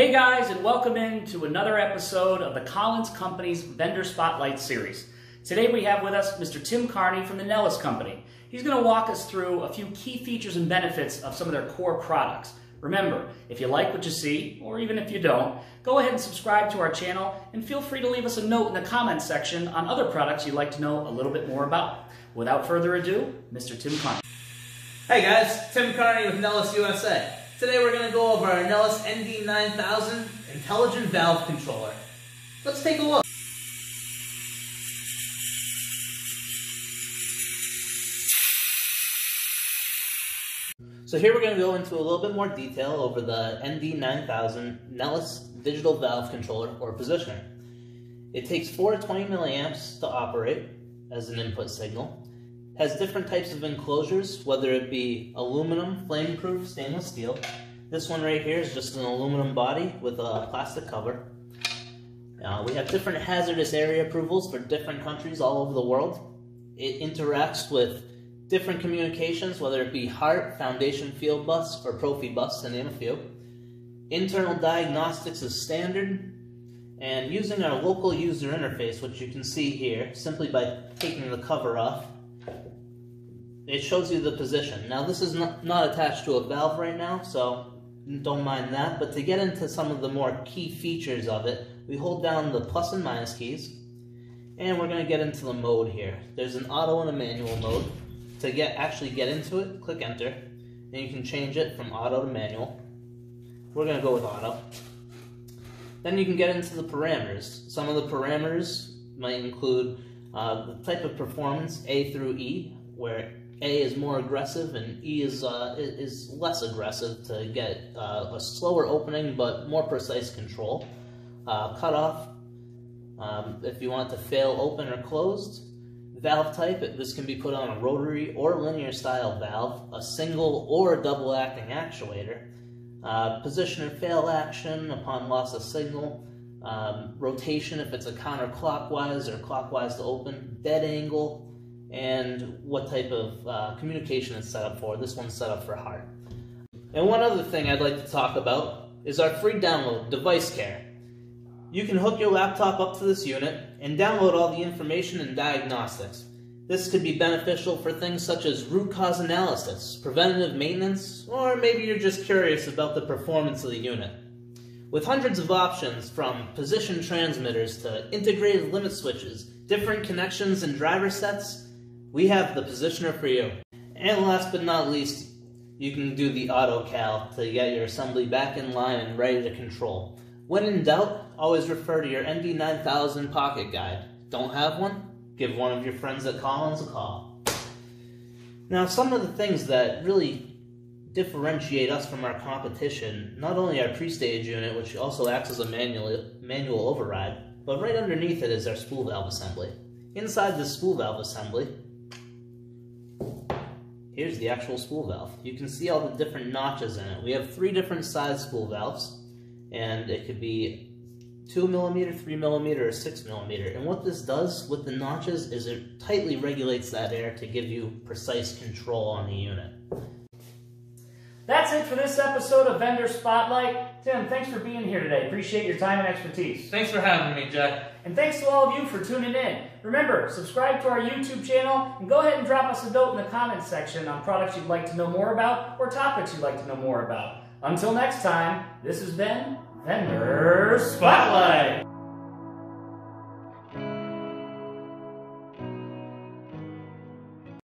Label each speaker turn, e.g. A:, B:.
A: and welcome in to another episode of the Collins Companies Vendor Spotlight series. Today we have with us Mr. Tim Carney from the Neles Company. He's going to walk us through a few key features and benefits of some of their core products. Remember, if you like what you see, or even if you don't, go ahead and subscribe to our channel and feel free to leave us a note in the comments section on other products you'd like to know a little bit more about. Without further ado, Mr. Tim Carney.
B: Hey guys, Tim Carney with Neles USA. Today we're going to go over our Neles ND9000 Intelligent Valve Controller. Let's take a look. So here we're going to go into a little bit more detail over the ND9000 Neles Digital Valve Controller or Positioner. It takes 4 to 20 milliamps to operate as an input signal has different types of enclosures, whether it be aluminum, flame-proof, stainless steel. This one right here is just an aluminum body with a plastic cover. Uh, we have different hazardous area approvals for different countries all over the world. It interacts with different communications, whether it be HART, Foundation Fieldbus, or Profibus, to name a few. Internal diagnostics is standard, and using our local user interface, which you can see here, simply by taking the cover off, it shows you the position. Now this is not, not attached to a valve right now, so don't mind that. But to get into some of the more key features of it, we hold down the plus and minus keys, and we're going to get into the mode here. There's an auto and a manual mode. To get actually get into it, click enter, and you can change it from auto to manual. We're going to go with auto. Then you can get into the parameters. Some of the parameters might include uh, the type of performance, A through E, where a is more aggressive and E is uh, is less aggressive to get uh, a slower opening but more precise control. Uh, cutoff, um, if you want to fail open or closed. Valve type, this can be put on a rotary or linear style valve, a single or double acting actuator. Uh, position and fail action upon loss of signal. Um, rotation if it's a counterclockwise or clockwise to open. Dead angle, and what type of uh, communication it's set up for. This one's set up for HART. And one other thing I'd like to talk about is our free download, Device Care. You can hook your laptop up to this unit and download all the information and diagnostics. This could be beneficial for things such as root cause analysis, preventative maintenance, or maybe you're just curious about the performance of the unit. With hundreds of options from position transmitters to integrated limit switches, different connections and driver sets, we have the positioner for you. And last but not least, you can do the auto cal to get your assembly back in line and ready to control. When in doubt, always refer to your ND9000 pocket guide. Don't have one? Give one of your friends at Collins a call. Now, some of the things that really differentiate us from our competition, not only our pre-stage unit, which also acts as a manual, manual override, but right underneath it is our spool valve assembly. Inside the spool valve assembly, Here's the actual spool valve. You can see all the different notches in it. We have three different size spool valves, and it could be 2 millimeter, 3 millimeter, or 6 millimeter. And what this does with the notches is it tightly regulates that air to give you precise control on the unit.
A: That's it for this episode of Vendor Spotlight. Tim, thanks for being here today. Appreciate your time and expertise.
B: Thanks for having me, Jack.
A: And thanks to all of you for tuning in. Remember, subscribe to our YouTube channel and go ahead and drop us a note in the comments section on products you'd like to know more about or topics you'd like to know more about. Until next time, this has been Vendor Spotlight.